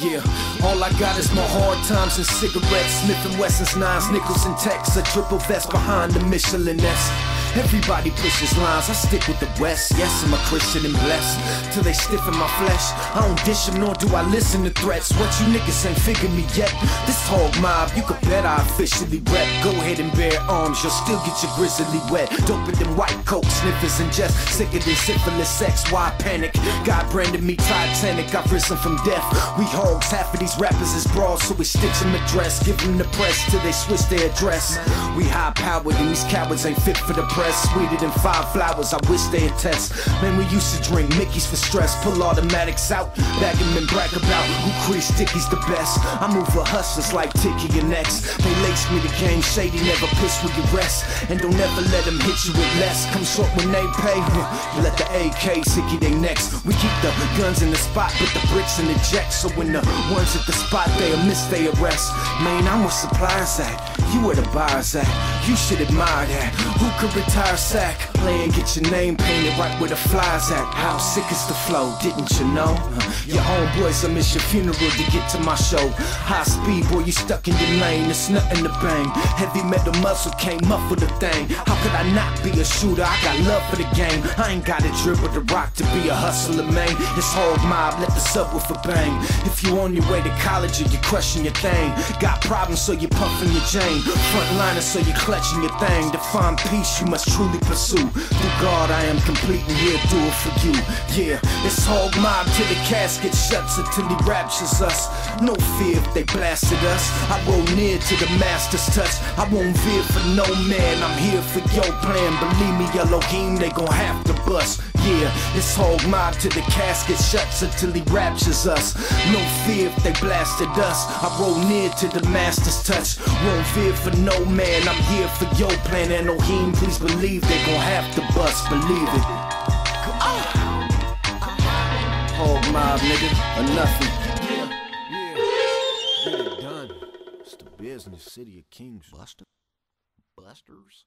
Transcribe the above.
Yeah, all I got is my hard times and cigarettes. Smith and Wesson's nines, nickels and texts. A triple vest behind the Michelin S. Everybody pushes lines, I stick with the West. Yes, I'm a Christian and blessed. Till they stiffen my flesh. I don't dish them, nor do I listen to threats. What you niggas ain't figured me yet. This hog mob, you could bet I officially rep. Go ahead and bear arms, you'll still get your grizzly wet. Doper than white coke sniffers and just sicker than syphilis sex. Why panic? God branded me Titanic, I've risen from death. We hogs, half of these rappers is broad, so we stitch them a dress. Give them the press till they switch their address. We high powered and these cowards ain't fit for the press. Sweeter than five flowers, I wish they attest. Man, we used to drink Mickey's for stress. Pull automatics out, bag 'em and brag about who crease Sticky's the best. I move for hustlers like Tiki and X. They lace me the game shady, never piss with your rest. And don't ever let them hit you with less. Come short when they pay, let the AK sicky they next. We keep the guns in the spot, put the bricks in the jet. So when the ones at the spot, they'll miss they arrest. Man, I'm where supplies at. You where the buyers at. You should admire that. Who could retire sack? Play get your name painted right where the flies at. How sick is the flow, didn't you know? Your homeboys, I miss your funeral to get to my show. High speed, boy, you stuck in your lane. It's nothing to bang. Heavy metal muscle can't muffle the thing. How could I not be a shooter? I got love for the game. I ain't got a dribble to rock to be a hustler, man. This hog mob, let the subwoofer bang. If you on your way to college or you crushing your thing. Got problems, so you puffing your chain. Frontliner, so you clutching your thing. To find peace, you must truly pursue. Through God, I am complete and he'll do it for you. Yeah, it's hog mob till the casket shuts until he raptures us. No fear if they blasted us. I roll near to the master's touch. I won't veer for no man. I'm here for your plan. Believe me, Elohim, they gon' have to bust. Yeah, this hog mob to the casket shuts until he raptures us. No fear if they blasted us. I roll near to the master's touch. Won't fear for no man. I'm here for your plan. And Elohim, please believe they gon' have to bust. Believe it. Hog mob, nigga, or nothing. Get it done. It's the business city of Kings. Buster? Busters?